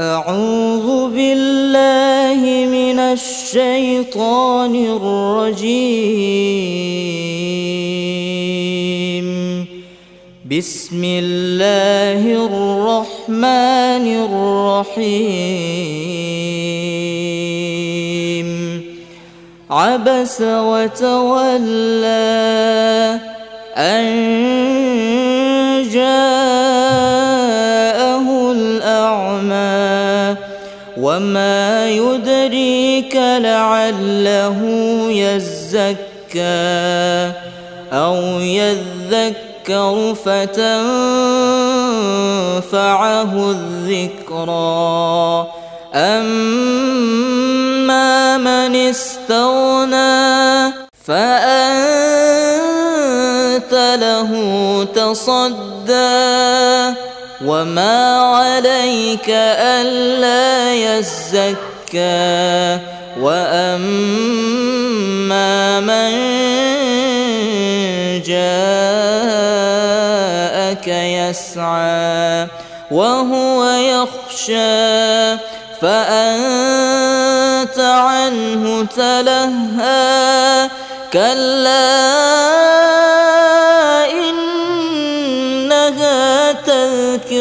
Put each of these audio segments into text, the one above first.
أعوذ بالله من الشيطان الرجيم. بسم الله الرحمن الرحيم. عبس وتولى أن جاءه وما يدريك لعله يزكى أو يذكر فتنفعه الذكرى أما من استغنى فأنت له تصدى وما عليك ألا يزكى وأما من جاءك يسعى وهو يخشى فأنت عنه تلهى كلا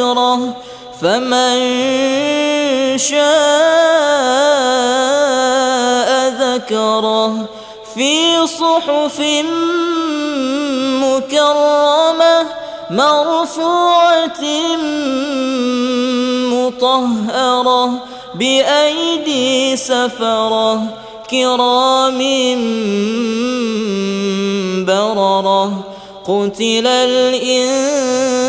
تذكرة فمن شاء ذكره. في صحف مكرمة مرفوعة مطهرة بأيدي سفرة كرام بررة. قتل الإنسان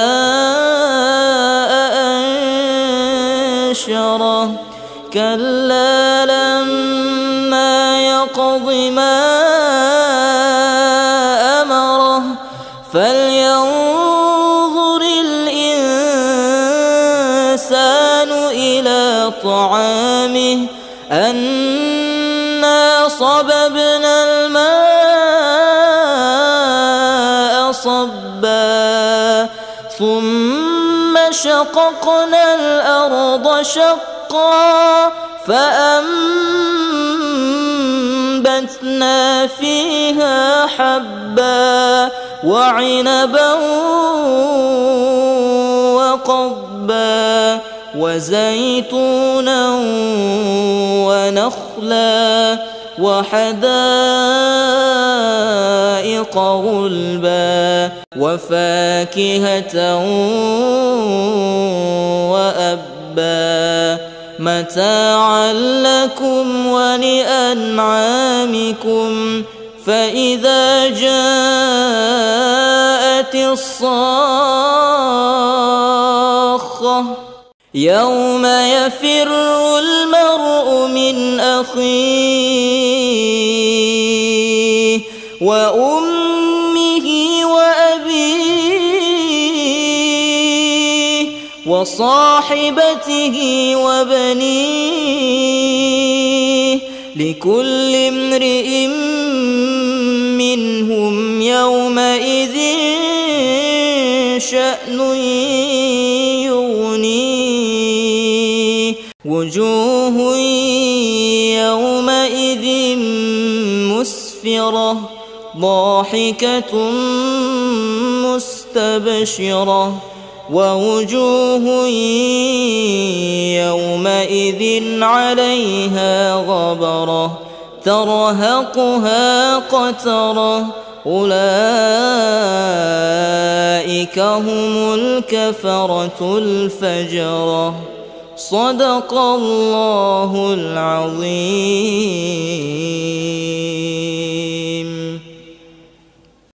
كلا لما يقض ما أمره فلينظر الإنسان إلى طعامه أنا صببنا الماء صبا ثم شققنا الأرض شقا فأنبتنا فيها حبا وعنبا وقضبا وزيتونا ونخلا وحدائق غلبا وفاكهة وأبا متاعا لكم ولأنعامكم فإذا جاءت الصاخة يوم يفر المرء من أخيه وأمه وصاحبته وبنيه لكل امرئ منهم يومئذ شأن يغنيه. وجوه يومئذ مسفرة ضاحكة مستبشرة. ووجوه يومئذ عليها غبرة ترهقها قترة. أولئك هم الكفرة الفجرة. صدق الله العظيم.